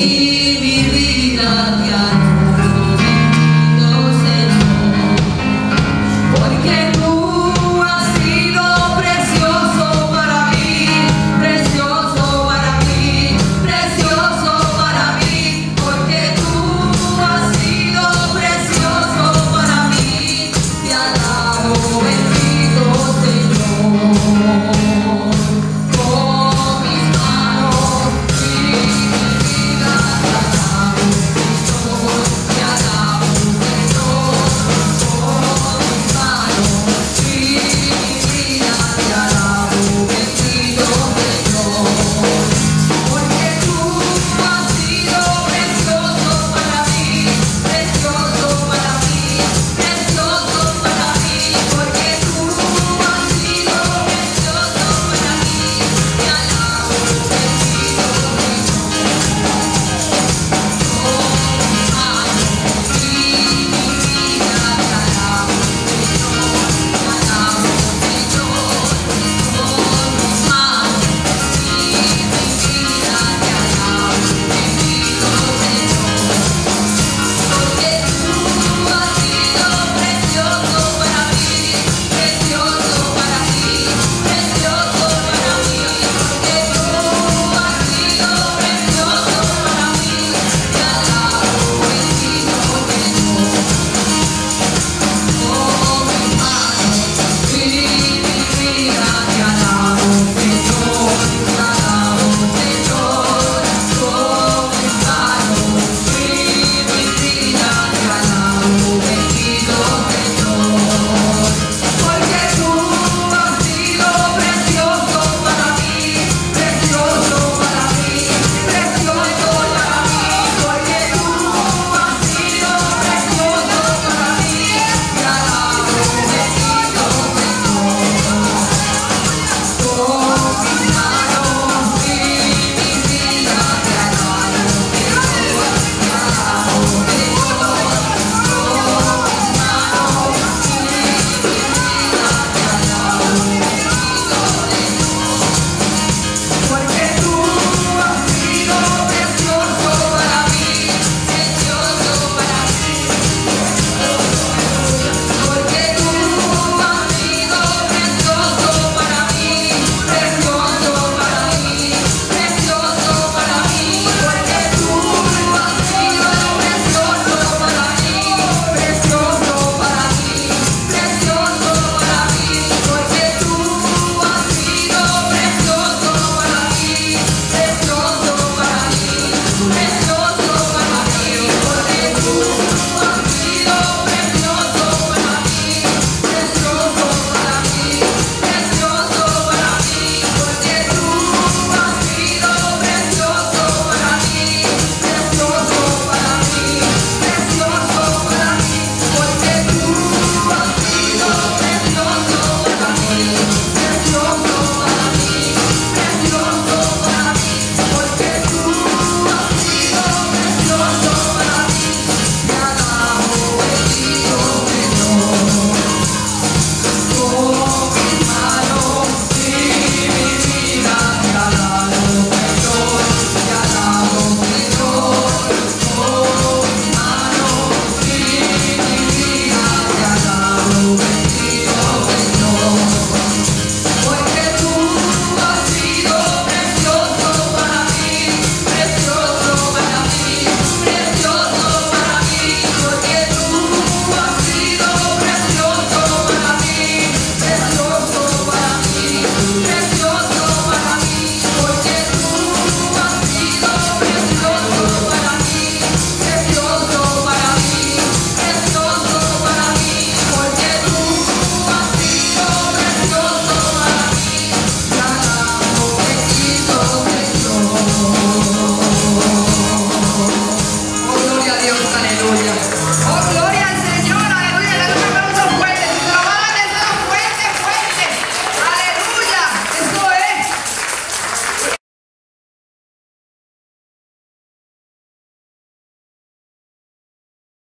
You.